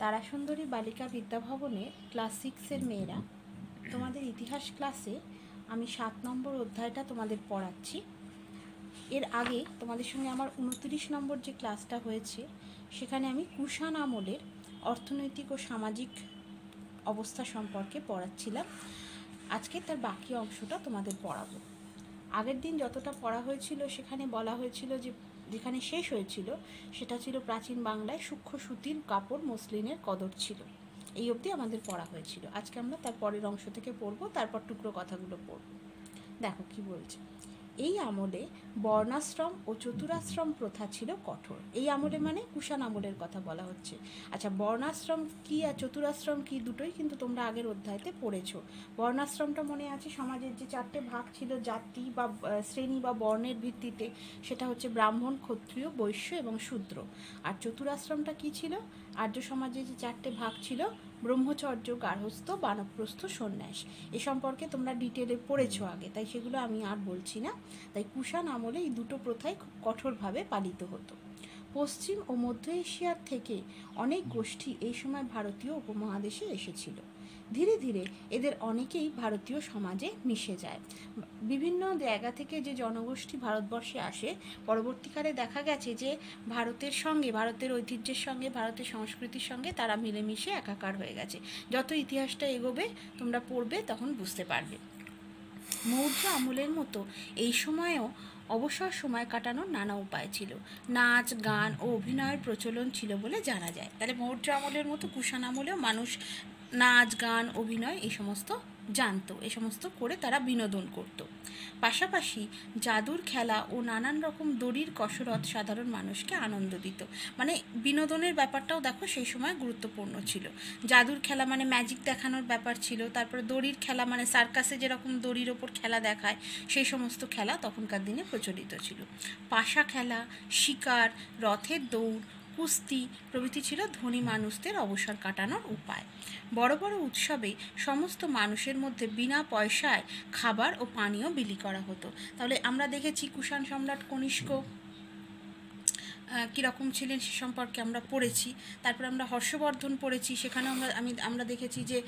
তারাসুন্দরী বালিকা বিদ্যাভবনে ক্লাস সিক্সের মেয়েরা। তোমাদের ইতিহাস ক্লাসে আমি সাত নম্বর অধ্যায়টা তোমাদের পড়াচ্ছি। এর আগে তোমাদের সঙ্গে আমার উনত্রিশ নম্বর যে ক্লাসটা হয়েছে, সেখানে আমি কুষাণ আমলের অর্থনৈতিক ও সামাজিক অবস্থা সম্পর্কে পড়াচ্ছিলাম। আজকে তার বাকি অংশটা তোমাদের পড়াবো। আগের দিন যতটা পড়া হয়েছিল, সেখানে বলা হয়েছিল যে যেখানে শেষ হয়েছিল, সেটা ছিল প্রাচীন বাংলায় সূক্ষ্ম সুতির কাপড় মসলিনের কদর ছিল। এই অবধি আমাদের পড়া হয়েছিল। আজকে আমরা তার পরের অংশ থেকে পড়ব, তারপর টুকরো কথাগুলো পড়ব। দেখো কি বলছে। এই আমলে বর্ণাশ্রম ও চতুরাশ্রম প্রথা ছিল কঠোর। এই আমলে মানে কুষাণ আমলের কথা বলা হচ্ছে। আচ্ছা বর্ণাশ্রম কি আর চতুরাশ্রম কি দুটোই কিন্তু তোমরা আগের অধ্যায়তে পড়েছো। বর্ণাশ্রমটা মনে আছে? সমাজের যে চারটে ভাগ ছিল, জাতি বা শ্রেণি বা বর্ণের ভিত্তিতে, সেটা হচ্ছে ব্রাহ্মণ, ক্ষত্রিয়, বৈশ্য এবং শূদ্র। আর চতুরাশ্রমটা কি ছিল? আর্য সমাজে যে চারটে ভাগ ছিল ব্রহ্মচর্য গার্হস্থ বানপ্রস্থ, সন্ন্যাস। এ সম্পর্কে তোমরা ডিটেলে পড়েছো আগে, তাই সেগুলো আমি আর বলছি না। তাই কুষাণ আমলে এই দুটো প্রথাই খুব কঠোরভাবে পালিত হতো। পশ্চিম ও মধ্য এশিয়ার থেকে অনেক গোষ্ঠী এই সময় ভারতীয় উপমহাদেশে এসেছিল। ধীরে ধীরে এদের অনেকেই ভারতীয় সমাজে মিশে যায়। বিভিন্ন জায়গা থেকে যে জনগোষ্ঠী ভারতবর্ষে আসে, পরবর্তীকালে দেখা গেছে যে ভারতের সঙ্গে, ভারতের ঐতিহ্যের সঙ্গে, ভারতের সংস্কৃতির সঙ্গে তারা মিলেমিশে একাকার হয়ে গেছে। যত ইতিহাসটা এগোবে, তোমরা পড়বে তখন বুঝতে পারবে। মৌর্য আমলের মতো এই সময়েও অবসর সময় কাটানোর নানা উপায় ছিল। নাচ, গান ও অভিনয়ের প্রচলন ছিল বলে জানা যায়। তাহলে মৌর্য আমলের মতো কুষাণ আমলেও মানুষ নাচ, গান, অভিনয় এই সমস্ত জানতো, এ সমস্ত করে তারা বিনোদন করত। পাশাপাশি জাদুর খেলা ও নানান রকম দড়ির কসরত সাধারণ মানুষকে আনন্দ দিত। মানে বিনোদনের ব্যাপারটাও দেখো সেই সময় গুরুত্বপূর্ণ ছিল। জাদুর খেলা মানে ম্যাজিক দেখানোর ব্যাপার ছিল, তারপরে দড়ির খেলা মানে সার্কাসে যেরকম দড়ির ওপর খেলা দেখায়, সেই সমস্ত খেলা তখনকার দিনে প্রচলিত ছিল। পাশা খেলা, শিকার, রথের দৌড় কুস্তি প্রভৃতি ছিল ধনী মানুষদের অবসর কাটানোর উপায়। বড় বড় উৎসবে সমস্ত মানুষের মধ্যে বিনা পয়সায় খাবার ও পানীয় বিলি করা হতো। তাহলে আমরা দেখেছি কুষাণ সম্রাট কনিষ্ক কীরকম ছিলেন সে সম্পর্কে আমরা পড়েছি। তারপর আমরা হর্ষবর্ধন পড়েছি। সেখানেও আমরা, আমি, আমরা দেখেছি যে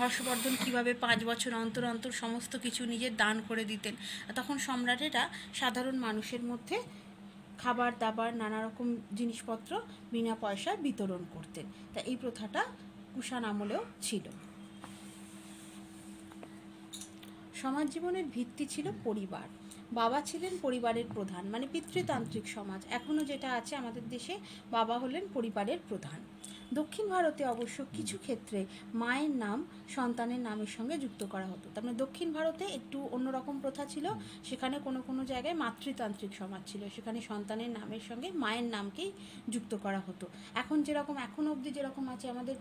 হর্ষবর্ধন কীভাবে পাঁচ বছর অন্তর অন্তর সমস্ত কিছু নিজের দান করে দিতেন। তখন সম্রাটেরা সাধারণ মানুষের মধ্যে খাবার, দাবার নানা রকম জিনিসপত্র বিনা পয়সায় বিতরণ করতেন। তা এই প্রথাটা কুষাণ আমলেও ছিল। সমাজ জীবনের ভিত্তি ছিল পরিবার। বাবা ছিলেন পরিবারের প্রধান মানে পিতৃতান্ত্রিক সমাজ। এখনও যেটা আছে আমাদের দেশে বাবা হলেন পরিবারের প্রধান। দক্ষিণ ভারতে অবশ্য কিছু ক্ষেত্রে মায়ের নাম সন্তানের নামের সঙ্গে যুক্ত করা হতো। তার মানে দক্ষিণ ভারতে একটু অন্যরকম প্রথা ছিল। সেখানে কোনো কোনো জায়গায় মাতৃতান্ত্রিক সমাজ ছিল। সেখানে সন্তানের নামের সঙ্গে মায়ের নামকেই যুক্ত করা হতো। এখন যেরকম, এখন অবধি যেরকম আছে, আমাদের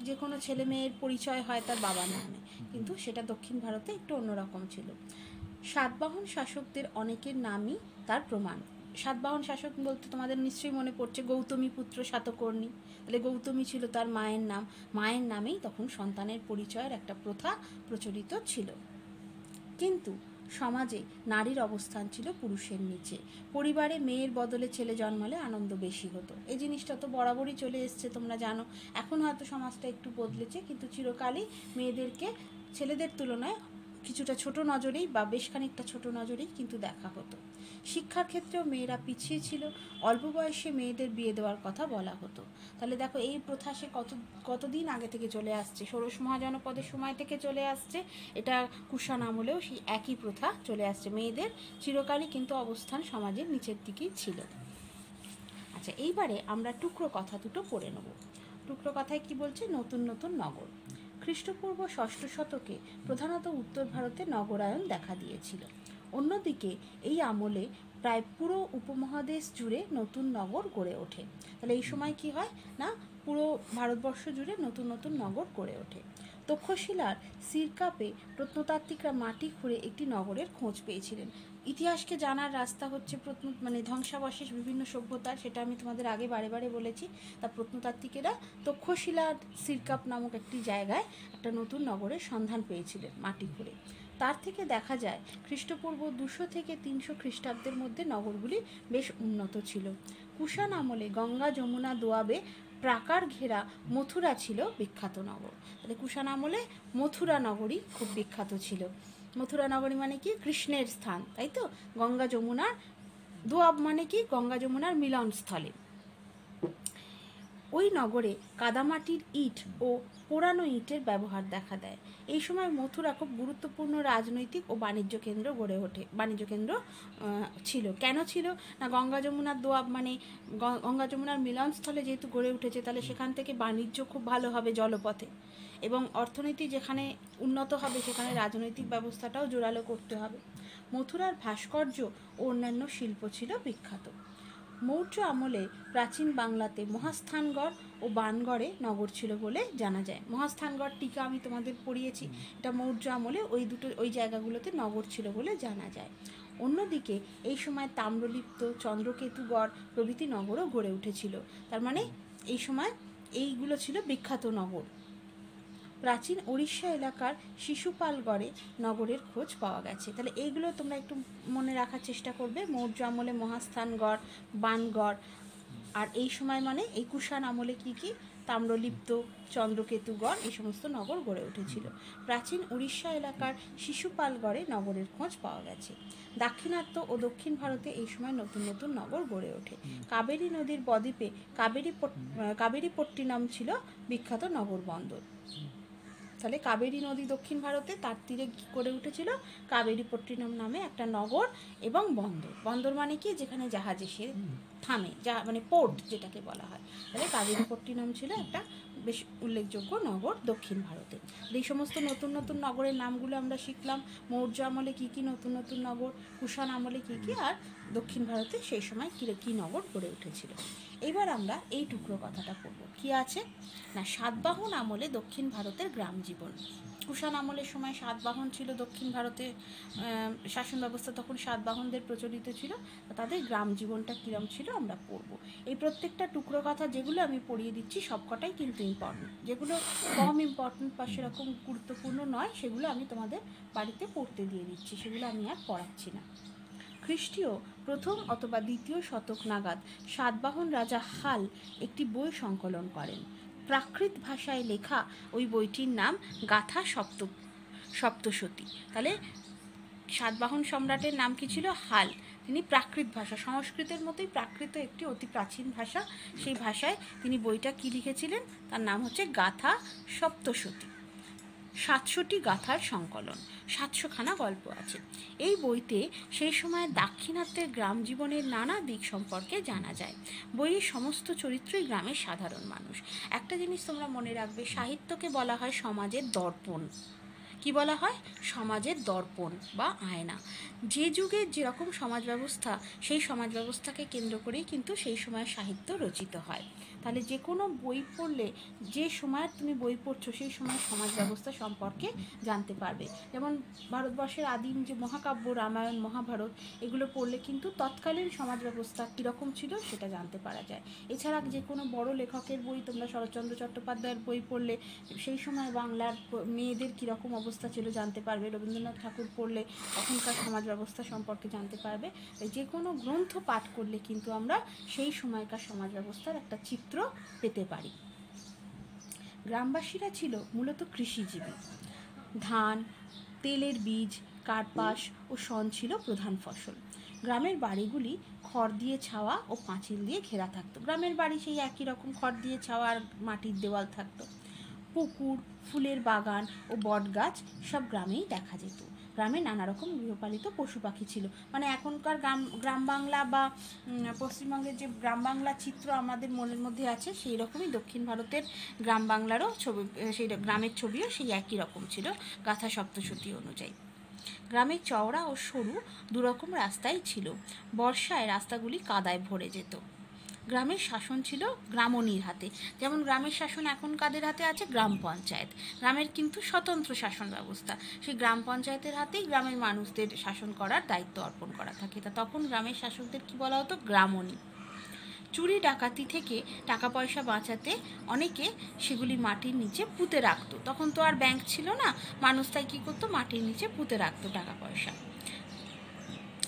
যে কোনো ছেলে মেয়ের পরিচয় হয় তার বাবার নামে। কিন্তু সেটা দক্ষিণ ভারতে একটু অন্যরকম ছিল। সাতবাহন শাসকদের অনেকের নামই তার প্রমাণ। সাতবাহন শাসক বলতে তোমাদের নিশ্চয়ই মনে পড়ছে গৌতমী পুত্র সাতকর্ণী। তাহলে গৌতমী ছিল তার মায়ের নাম, মায়ের নামেই তখন সন্তানের পরিচয়ের একটা প্রথা প্রচলিত ছিল। কিন্তু সমাজে নারীর অবস্থান ছিল পুরুষের নিচে। পরিবারে মেয়ের বদলে ছেলে জন্মালে আনন্দ বেশি হতো। এই জিনিসটা তো বরাবরই চলে এসছে, তোমরা জানো। এখন হয়তো সমাজটা একটু বদলেছে, কিন্তু চিরকালই মেয়েদেরকে, ছেলেদের তুলনায় কিছুটা ছোট নজরেই বা বেশ খানিকটা ছোট নজরেই কিন্তু দেখা হতো। শিক্ষার ক্ষেত্রেও মেয়েরা পিছিয়ে ছিল, অল্প বয়সে মেয়েদের বিয়ে দেওয়ার কথা বলা হতো। তাহলে দেখো, এই প্রথা সে কত, কতদিন আগে থেকে চলে আসছে? ষোড়শ মহাজনপদের সময় থেকে চলে আসছে। এটা কুষাণ আমলেও সেই একই প্রথা চলে আসছে। মেয়েদের চিরকালই কিন্তু অবস্থান সমাজের নিচের দিকেই ছিল। আচ্ছা এইবারে আমরা টুকরো কথা দুটো পড়ে নেব। টুকরো কথায় কি বলছে? নতুন নতুন নগর। খ্রিস্টপূর্ব ষষ্ঠ শতকে প্রধানত উত্তর ভারতে নগরায়ন দেখা দিয়েছিল। অন্যদিকে এই আমলে প্রায় পুরো উপমহাদেশ জুড়ে নতুন নগর গড়ে ওঠে। তাহলে এই সময় কি হয়? না, পুরো ভারতবর্ষ জুড়ে নতুন নতুন নগর গড়ে ওঠে। তক্ষশিলার সিরকাপে প্রত্নতাত্ত্বিকরা মাটি খুঁড়ে একটি নগরের খোঁজ পেয়েছিলেন। ইতিহাসকে জানার রাস্তা হচ্ছে প্রত্ন মানে ধ্বংসাবশেষ, বিভিন্ন সভ্যতার সেটা আমি তোমাদের আগে বারে বারে বলেছি। তা প্রত্নতাত্ত্বিকেরা তক্ষশিলার সিরকাপ নামক একটি জায়গায় একটা নতুন নগরের সন্ধান পেয়েছিলেন মাটি খুঁড়ে। তার থেকে দেখা যায়, খ্রিস্টপূর্ব দুশো থেকে তিনশো খ্রিস্টাব্দের মধ্যে নগরগুলি বেশ উন্নত ছিল। কুষাণ আমলে গঙ্গা যমুনা দোয়াবে প্রাকার ঘেরা মথুরা ছিল বিখ্যাত নগর। তাহলে কুষাণ আমলে মথুরা নগরী খুব বিখ্যাত ছিল। মথুরা নগরী মানে কি? কৃষ্ণের স্থান, তাই তো? গঙ্গা যমুনার দোয়াব মানে কি? গঙ্গা যমুনার মিলনস্থলে। ওই নগরে কাদামাটির ইট ও পোড়ানো ইটের ব্যবহার দেখা দেয়। এই সময় মথুরা খুব গুরুত্বপূর্ণ রাজনৈতিক ও বাণিজ্য কেন্দ্র গড়ে ওঠে। বাণিজ্য কেন্দ্র ছিল। কেন ছিল? না, গঙ্গা যমুনার দোয়াব মানে গঙ্গা যমুনার মিলনস্থলে যেহেতু গড়ে উঠেছে, তাহলে সেখান থেকে বাণিজ্য খুব ভালো হবে জলপথে। এবং অর্থনীতি যেখানে উন্নত হবে, সেখানে রাজনৈতিক ব্যবস্থাটাও জোরালো করতে হবে। মথুরার ভাস্কর্য ও অন্যান্য শিল্প ছিল বিখ্যাত। মৌর্য আমলে প্রাচীন বাংলাতে মহাস্থানগড় ও বানগড়ে নগর ছিল বলে জানা যায়। মহাস্থানগড় টিকা আমি তোমাদের পড়িয়েছি। এটা মৌর্য আমলে ওই দুটো ওই জায়গাগুলোতে নগর ছিল বলে জানা যায়। অন্যদিকে এই সময় তাম্রলিপ্ত চন্দ্রকেতুগড় প্রভৃতি নগরও গড়ে উঠেছিল। তার মানে এই সময় এইগুলো ছিল বিখ্যাত নগর। প্রাচীন উড়িষ্যা এলাকার শিশুপালগড়ে নগরের খোঁজ পাওয়া গেছে। তাহলে এইগুলো তোমরা একটু মনে রাখার চেষ্টা করবে। মৌর্য আমলে মহাস্থানগড় বানগড় আর এই সময় মানে এই কুষাণ আমলে কী কী? তাম্রলিপ্ত চন্দ্রকেতুগড় এই সমস্ত নগর গড়ে উঠেছিল। প্রাচীন উড়িষ্যা এলাকার শিশুপালগড়ে নগরের খোঁজ পাওয়া গেছে। দাক্ষিণাত্য ও দক্ষিণ ভারতে এই সময় নতুন নতুন নগর গড়ে ওঠে। কাবেরী নদীর বদ্বীপে কাবেরী পট- আহ, কাবেরীপট্টিনম ছিল বিখ্যাত নগর বন্দর তাহলে কাবেরী নদী দক্ষিণ ভারতে তার তীরে করে উঠেছিল কাবেরীপট্টিনম নামে একটা নগর এবং বন্দর। বন্দর মানে কি? যেখানে জাহাজ এসে থামে যা মানে পোর্ট যেটাকে বলা হয়। তাহলে কাবেরীপট্টিনম ছিল একটা বেশ উল্লেখযোগ্য নগর দক্ষিণ ভারতে। এই সমস্ত নতুন নতুন নগরের নামগুলো আমরা শিখলাম। মৌর্য আমলে কী কী নতুন নতুন নগর, কুষাণ আমলে কী কী, আর দক্ষিণ ভারতে সেই সময় কী কী নগর গড়ে উঠেছিল। এবার আমরা এই টুকরো কথাটা পড়ব। কি আছে? না, সাতবাহন আমলে দক্ষিণ ভারতের গ্রাম জীবন। কুষাণ আমলের সময় সাতবাহন ছিল দক্ষিণ ভারতে শাসন ব্যবস্থা তখন সাতবাহনদের প্রচলিত ছিল। তাদের গ্রাম জীবনটা কীরম ছিল আমরা পড়ব। এই প্রত্যেকটা টুকরো কথা যেগুলো আমি পড়িয়ে দিচ্ছি সবকটাই কিন্তু ইম্পর্টেন্ট যেগুলো কম ইম্পর্টেন্ট বা সেরকম গুরুত্বপূর্ণ নয়, সেগুলো আমি তোমাদের বাড়িতে পড়তে দিয়ে দিচ্ছি। সেগুলো আমি আর পড়াচ্ছি না। খ্রিস্টীয় প্রথম অথবা দ্বিতীয় শতক নাগাদ সাতবাহন রাজা হাল একটি বই সংকলন করেন। প্রাকৃত ভাষায় লেখা ওই বইটির নাম গাথা সপ্ত, সপ্তসতী। তাহলে সাতবাহন সম্রাটের নাম কি ছিল? হাল। তিনি প্রাকৃত ভাষা, সংস্কৃতের মতোই প্রাকৃত একটি অতি প্রাচীন ভাষা। সেই ভাষায় তিনি বইটা কি লিখেছিলেন? তার নাম হচ্ছে গাথা সপ্তশতী সাতশোটি গাথার সংকলন, সাতশোখানা গল্প আছে। এই বইতে সেই সময় দাক্ষিণাত্যের গ্রাম জীবনের নানা দিক সম্পর্কে জানা যায়। বইয়ের সমস্ত চরিত্রই গ্রামের সাধারণ মানুষ। একটা জিনিস তোমরা মনে রাখবে, সাহিত্যকে বলা হয় সমাজের দর্পণ। কি বলা হয়? সমাজের দর্পণ বা আয়না। যে যুগের যেরকম সমাজ ব্যবস্থা, সেই সমাজ ব্যবস্থাকে কেন্দ্র করেই কিন্তু সেই সময় সাহিত্য রচিত হয়। তাহলে যে কোনো বই পড়লে, যে সময় তুমি বই পড়ছো, সেই সময় সমাজ ব্যবস্থা সম্পর্কে জানতে পারবে। যেমন ভারতবর্ষের আদিম যে মহাকাব্য, রামায়ণ, মহাভারত, এগুলো পড়লে কিন্তু তৎকালীন সমাজ ব্যবস্থা কীরকম ছিল সেটা জানতে পারা যায়। এছাড়া যে কোনো বড় লেখকের বই, তোমরা শরৎচন্দ্র চট্টোপাধ্যায়ের বই পড়লে, সেই সময় বাংলার মেয়েদের কীরকম অবস্থা ছিল, জানতে পারবে। রবীন্দ্রনাথ ঠাকুর পড়লে তখনকার সমাজ ব্যবস্থা সম্পর্কে জানতে পারবে। যে কোনো গ্রন্থ পাঠ করলে কিন্তু আমরা সেই সময়কার সমাজ ব্যবস্থার একটা চিত্র পেতে পারি। গ্রামবাসীরা ছিল মূলত কৃষিজীবী। ধান, তেলের বীজ কার্পাস ও শন ছিল প্রধান ফসল। গ্রামের বাড়িগুলি খড় দিয়ে ছাওয়া ও পাঁচিল দিয়ে ঘেরা থাকতো। গ্রামের বাড়ি সেই একই রকম খড় দিয়ে ছাওয়া আর মাটির দেওয়াল থাকতো। পুকুর ফুলের বাগান ও বট গাছ সব গ্রামেই দেখা যেত। গ্রামে নানা রকম গৃহপালিত পশু পাখি ছিল। মানে এখনকার গ্রাম গ্রাম বাংলা বা পশ্চিমবঙ্গের যে গ্রাম বাংলা চিত্র আমাদের মনের মধ্যে আছে, সেই রকমই দক্ষিণ ভারতের গ্রাম বাংলারও ছবি, সেই গ্রামের ছবিও সেই একই রকম ছিল গাথা সপ্তশতী অনুযায়ী। গ্রামের চওড়া ও সরু দুরকম রাস্তাই ছিল। বর্ষায় রাস্তাগুলি কাদায় ভরে যেত। গ্রামের শাসন ছিল গ্রামণীর হাতে। যেমন গ্রামের শাসন এখন কাদের হাতে আছে? গ্রাম পঞ্চায়েত। গ্রামের কিন্তু স্বতন্ত্র শাসন ব্যবস্থা। সেই গ্রাম পঞ্চায়েতের হাতেই গ্রামের মানুষদের শাসন করার দায়িত্ব অর্পণ করা থাকে। তা তখন গ্রামের শাসকদের কি বলা হতো? গ্রামণী। চুরি, ডাকাতি থেকে টাকা পয়সা বাঁচাতে অনেকে সেগুলি মাটির নিচে পুঁতে রাখতো। তখন তো আর ব্যাংক ছিল না। মানুষ তাই কী করতো? মাটির নিচে পুঁতে রাখতো টাকা পয়সা।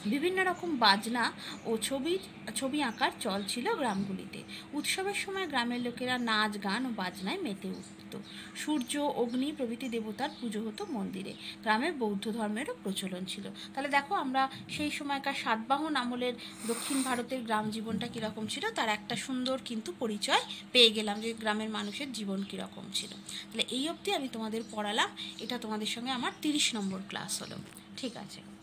বিভিন্ন রকম বাজনা ও ছবির, ছবি আঁকার চল ছিল গ্রামগুলিতে। উৎসবের সময় গ্রামের লোকেরা নাচ, গান ও বাজনায় মেতে উঠত। সূর্য, অগ্নি প্রভৃতি দেবতার পুজো হতো মন্দিরে। গ্রামে বৌদ্ধ ধর্মেরও প্রচলন ছিল। তাহলে দেখো আমরা সেই সময়কার সাতবাহন আমলের দক্ষিণ ভারতের গ্রাম জীবনটা কীরকম ছিল, তার একটা সুন্দর কিন্তু পরিচয় পেয়ে গেলাম যে গ্রামের মানুষের জীবন কীরকম ছিল। তাহলে এই অবধি আমি তোমাদের পড়ালাম। এটা তোমাদের সঙ্গে আমার তিরিশ নম্বর ক্লাস হলো। ঠিক আছে।